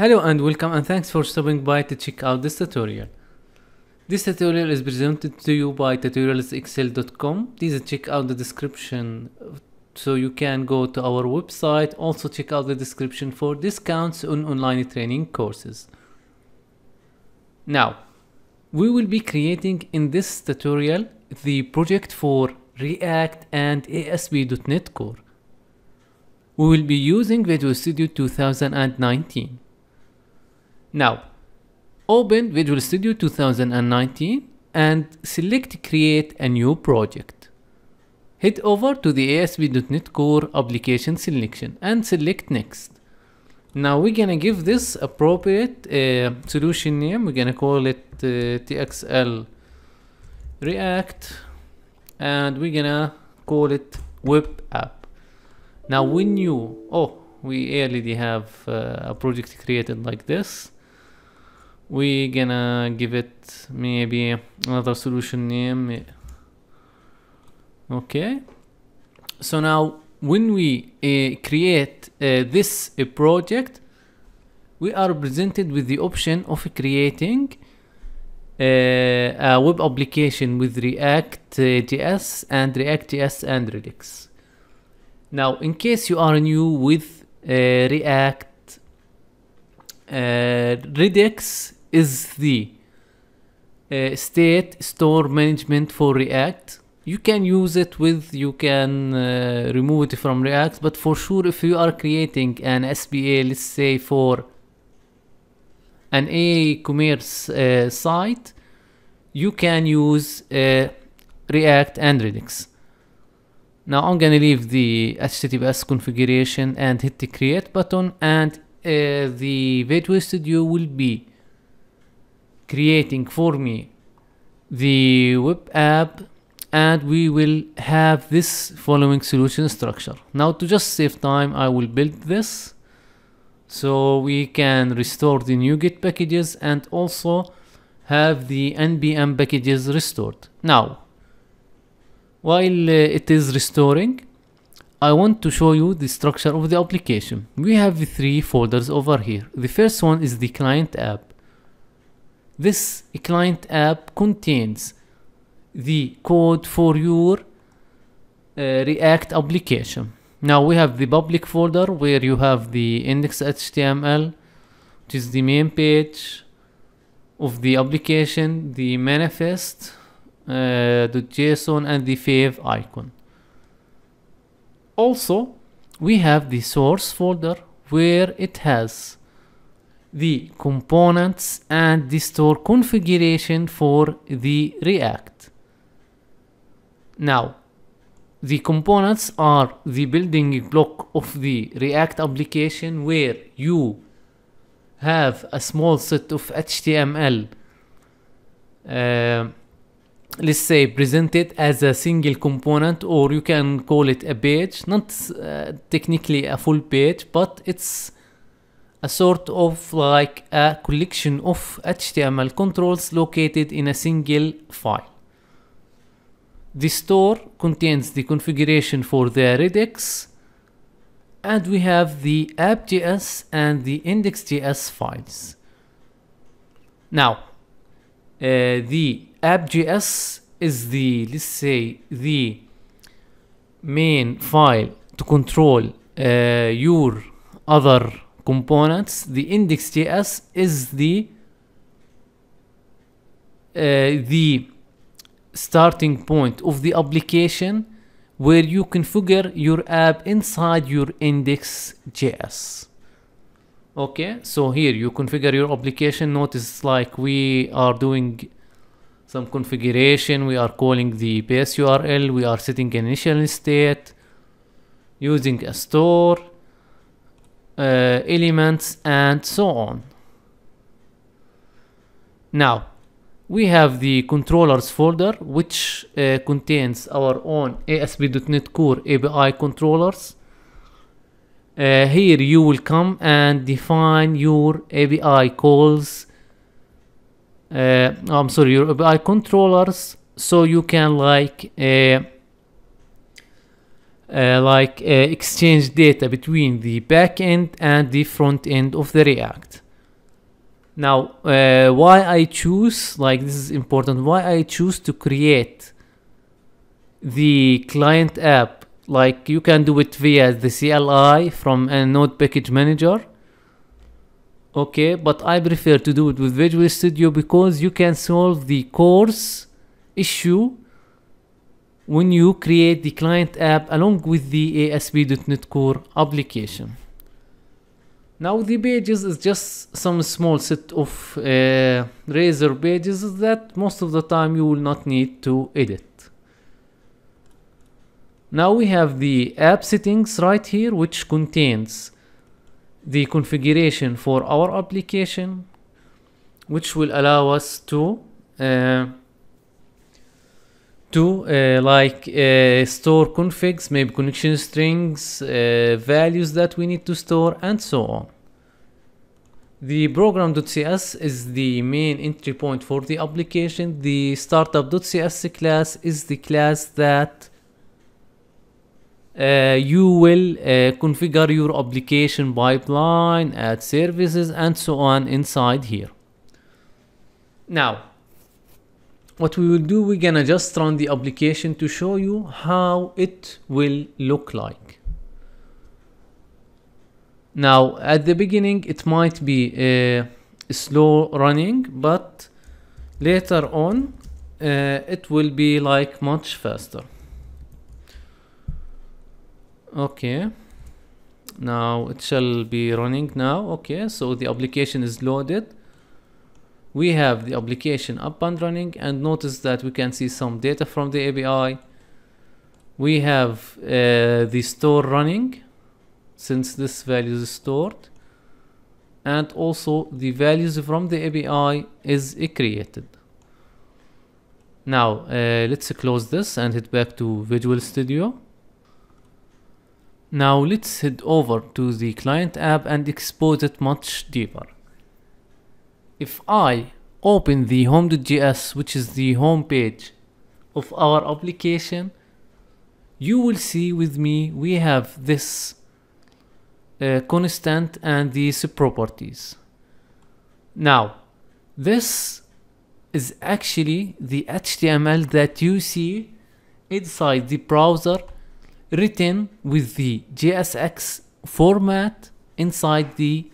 Hello and welcome and thanks for stopping by to check out this tutorial. This tutorial is presented to you by tutorialsxl.com. Please check out the description so you can go to our website. Also check out the description for discounts on online training courses. Now, we will be creating in this tutorial the project for React and ASP.NET Core. We will be using Visual Studio 2019. Now, open Visual Studio 2019 and select create a new project. Head over to the ASP.NET Core application selection and select next. Now we're gonna give this appropriate uh, solution name. We're gonna call it uh, TXL React and we're gonna call it web app. Now when you, oh, we already have uh, a project created like this. We're gonna give it maybe another solution name. Okay. So now when we uh, create uh, this uh, project, we are presented with the option of creating a web application with React JS and React JS and Redux. Now, in case you are new with React, Redux is the uh, state store management for React. You can use it with, you can uh, remove it from React, but for sure, if you are creating an SPA, let's say for an e-commerce uh, site, you can use uh, React and Redux. Now I'm gonna leave the HTTPS configuration and hit the create button and uh, the Visual Studio will be creating for me the web app and we will have this following solution structure. Now to just save time I will build this so we can restore the NuGet packages and also have the npm packages restored. Now while uh, it is restoring I want to show you the structure of the application. We have the three folders over here. The first one is the client app. This client app contains the code for your uh, React application. Now we have the public folder where you have the index.html, which is the main page of the application, the manifest, uh, the JSON and the favicon. Also, we have the source folder where it has the components and the store configuration for the React. Now, the components are the building block of the React application where you have a small set of HTML uh, let's say present it as a single component or you can call it a page not uh, technically a full page but it's a sort of like a collection of HTML controls located in a single file. The store contains the configuration for the Redux and we have the app.js and the index.js files. Now, uh, the app.js is the, let's say, the main file to control uh, your other components. The index.js is the uh, the starting point of the application where you configure your app inside your index.js. Okay, so here you configure your application. Notice like we are doing some configuration. We are calling the base URL. We are setting an initial state using a store, uh, elements, and so on. Now, we have the controllers folder, which uh, contains our own ASP.NET Core API controllers. Uh, here you will come and define your API calls. Uh, I'm sorry, your API controllers, so you can like uh, like uh, exchange data between the back end and the front end of the React. now uh, why I choose like this is important why I choose to create the client app like you can do it via the CLI from a node package manager okay but I prefer to do it with Visual Studio because you can solve the CORS issue when you create the client app along with the ASP.NET Core application. Now the pages is just some small set of uh, razor pages that most of the time you will not need to edit. Now we have the app settings right here which contains the configuration for our application which will allow us to uh, to uh, like uh, store configs maybe connection strings uh, values that we need to store and so on the program.cs is the main entry point for the application the startup.cs class is the class that uh, you will uh, configure your application pipeline, add services and so on inside here. Now, what we will do, we're gonna just run the application to show you how it will look like. Now, at the beginning, it might be uh, slow running, but later on, uh, it will be like much faster. Okay. Now it shall be running now. Okay so the application is loaded we have the application up and running and notice that we can see some data from the API we have uh, the store running since this value is stored and also the values from the API is created. Now uh, let's close this and head back to Visual Studio. Now let's head over to the client app and expose it much deeper. If I open the home.js which is the home page of our application you will see with me we have this uh, constant and these properties. Now this is actually the HTML that you see inside the browser written with the JSX format inside the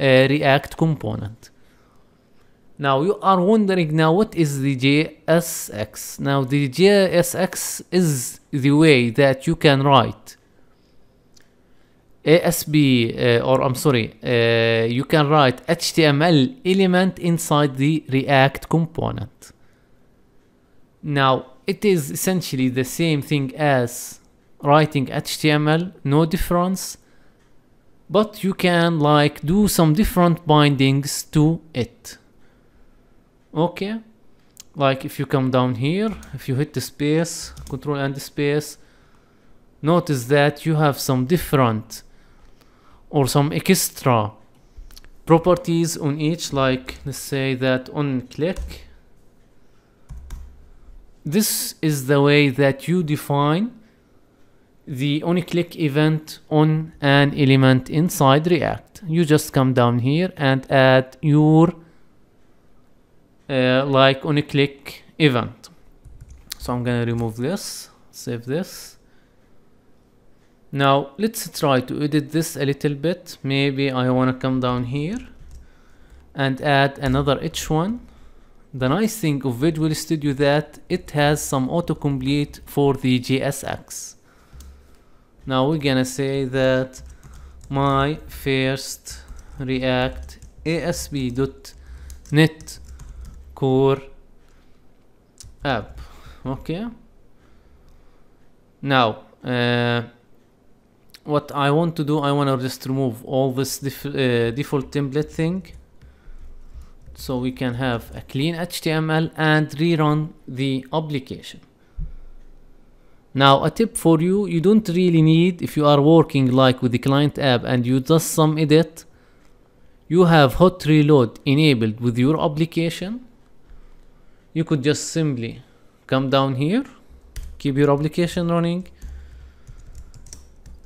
uh, React component. Now you are wondering now what is the JSX? Now the JSX is the way that you can write ASP uh, or I'm sorry uh, you can write HTML element inside the React component. Now it is essentially the same thing as writing HTML, no difference, but you can like do some different bindings to it. Okay, like if you come down here, if you hit the space, control and the space, notice that you have some different or some extra properties on each like let's say that on click this is the way that you define the on click event on an element inside React. You just come down here and add your uh, like onClick event. So I'm gonna remove this, save this. Now let's try to edit this a little bit. Maybe I wanna come down here and add another H1. The nice thing of Visual Studio that it has some autocomplete for the JSX now we're gonna say that my first react asp.net core app okay now uh, what I want to do I want to just remove all this def uh, default template thing. So we can have a clean HTML and rerun the application. Now a tip for you, you don't really need, if you are working like with the client app and you just some edit, you have hot reload enabled with your application. You could just simply come down here, keep your application running,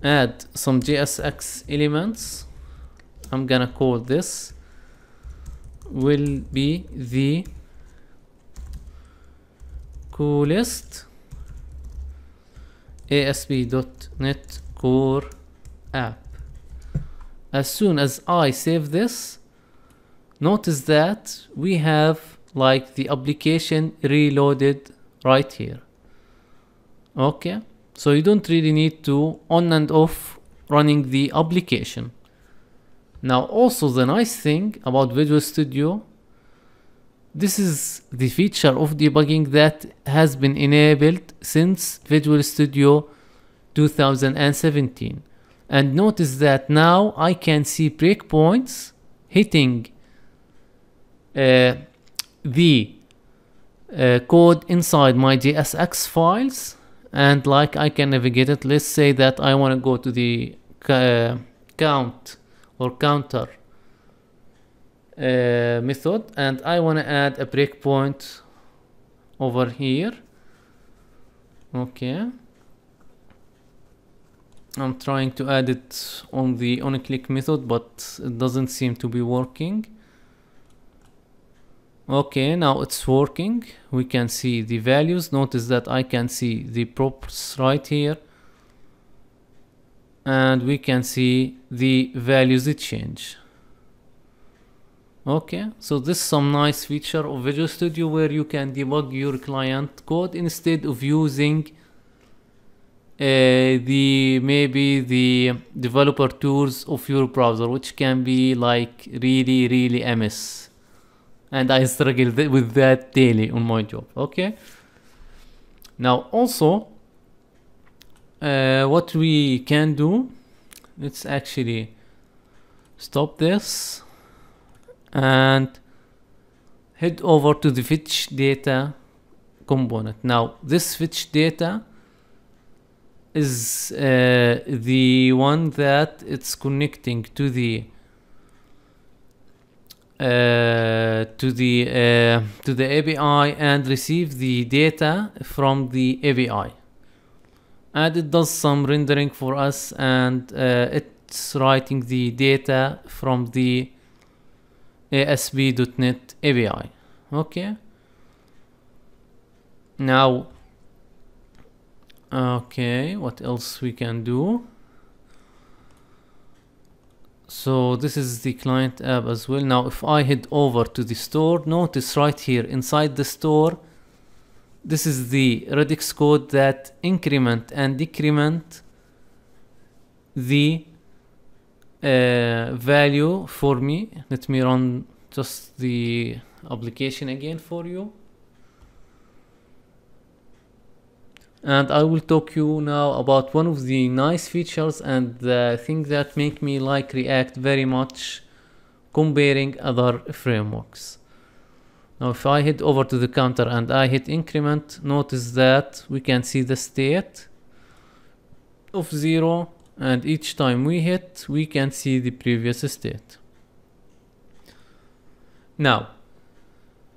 add some JSX elements. I'm gonna call this will be the coolest ASP.NET Core app. As soon as I save this, notice that we have like the application reloaded right here. Okay, so you don't really need to on and off running the application. Now also the nice thing about Visual Studio this is the feature of debugging that has been enabled since Visual Studio 2017 and notice that now I can see breakpoints hitting uh, the uh, code inside my JSX files and like I can navigate it let's say that I want to go to the uh, count or counter uh, method and I want to add a breakpoint over here. Okay. I'm trying to add it on the on click method but it doesn't seem to be working okay now it's working. We can see the values. Notice that I can see the props right here. And we can see the values it change. Okay so this is some nice feature of Visual Studio where you can debug your client code instead of using uh, the maybe the developer tools of your browser which can be like really really MS and I struggle th with that daily on my job okay? Now also uh, what we can do let's actually stop this and head over to the fetch data component. Now this fetch data is uh, the one that it's connecting to the uh, to the uh, to the API and receive the data from the API and it does some rendering for us and uh, it's writing the data from the ASP.NET API okay. Now okay what else we can do so this is the client app as well. Now if I head over to the store notice right here inside the store this is the Redux code that increment and decrement the uh, value for me. Let me run just the application again for you and I will talk you now about one of the nice features and the thing that make me like React very much comparing other frameworks. Now if I head over to the counter and I hit increment, notice that we can see the state of zero and each time we hit, we can see the previous state. Now,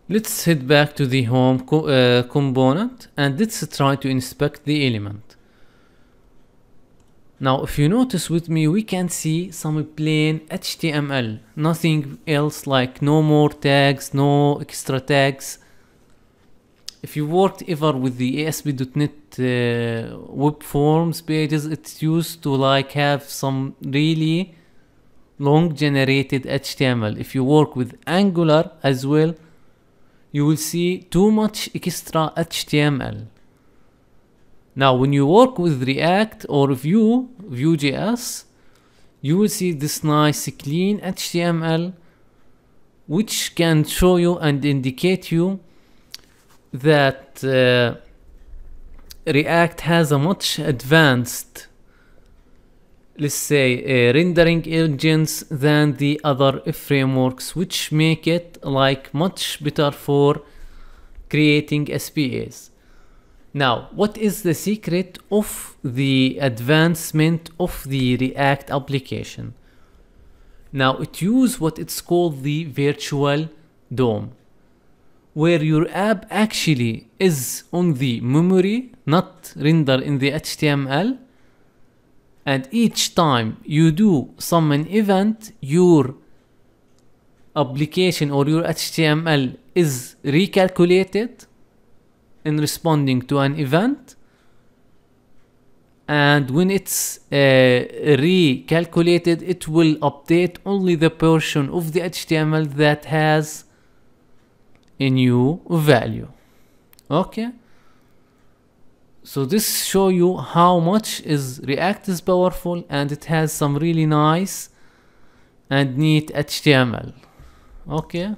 Let's head back to the home co uh, component and let's try to inspect the element. Now if you notice with me we can see some plain HTML, nothing else like no more tags, no extra tags. If you worked ever with the ASP.NET uh, web forms pages, it's used to like have some really long generated HTML. If you work with Angular as well, you will see too much extra HTML. Now when you work with React or Vue, Vue.js, you will see this nice clean HTML which can show you and indicate you that uh, React has a much advanced let's say uh, rendering engines than the other frameworks which make it like much better for creating SPAs. Now, what is the secret of the advancement of the React application? Now, it use what it's called the virtual DOM, where your app actually is on the memory, not render in the HTML, and each time you do summon event your application or your HTML is recalculated in responding to an event. And when it's uh, recalculated it will update only the portion of the HTML that has a new value. Okay so this show you how much is react is powerful and it has some really nice and neat html okay.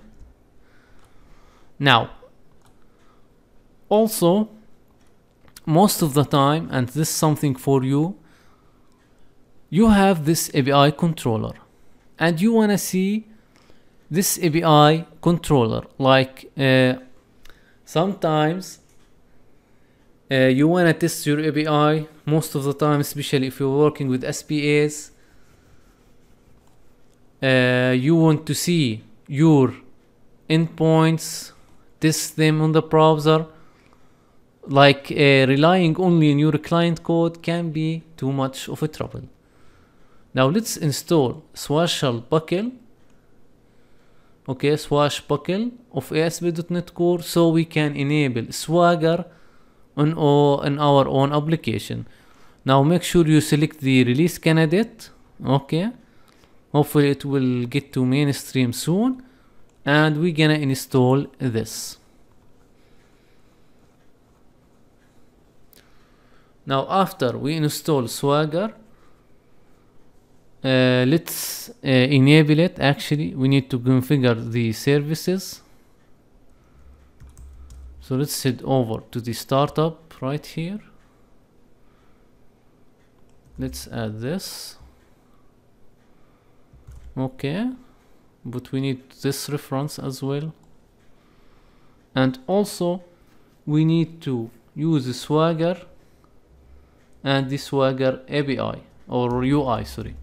Now also most of the time and this is something for you you have this api controller and you want to see this api controller. Like uh, sometimes uh, you want to test your API most of the time, especially if you're working with SPAs. Uh, you want to see your endpoints, test them on the browser. Like uh, relying only on your client code can be too much of a trouble. Now let's install Swashbuckle. Okay, Swashbuckle of ASP.NET Core so we can enable Swagger on, on our own application. Now make sure you select the release candidate okay? Hopefully it will get to mainstream soon and we're gonna install this. Now after we install swagger uh, let's uh, enable it. Actually we need to configure the services so let's head over to the startup right here. Let's add this. Okay, but we need this reference as well. And also we need to use Swagger and the Swagger API or UI, sorry.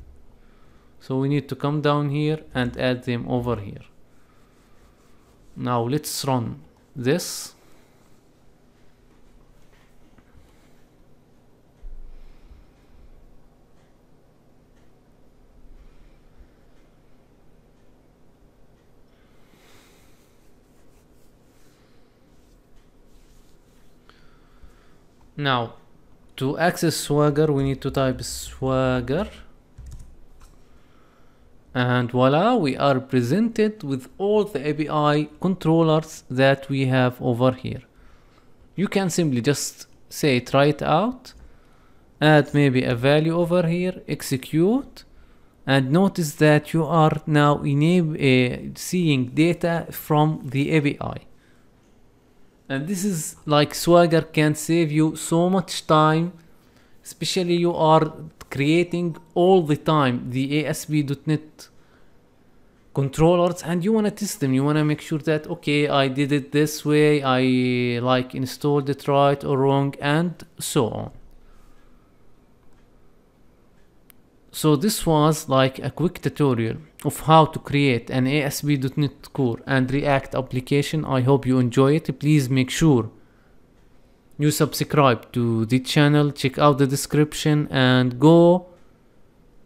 So we need to come down here and add them over here. Now let's run this Now, to access Swagger, we need to type Swagger. And voila, we are presented with all the API controllers that we have over here. You can simply just say try it out, add maybe a value over here, execute, and notice that you are now uh, seeing data from the API and this is like swagger can save you so much time especially you are creating all the time the ASP.NET controllers and you want to test them. You want to make sure that okay I did it this way I like installed it right or wrong and so on So this was like a quick tutorial of how to create an ASP.NET Core and React application. I hope you enjoy it. Please make sure you subscribe to the channel, check out the description and go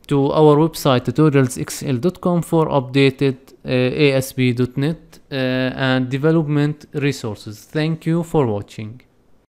to our website tutorialsxl.com for updated uh, ASP.NET uh, and development resources. Thank you for watching.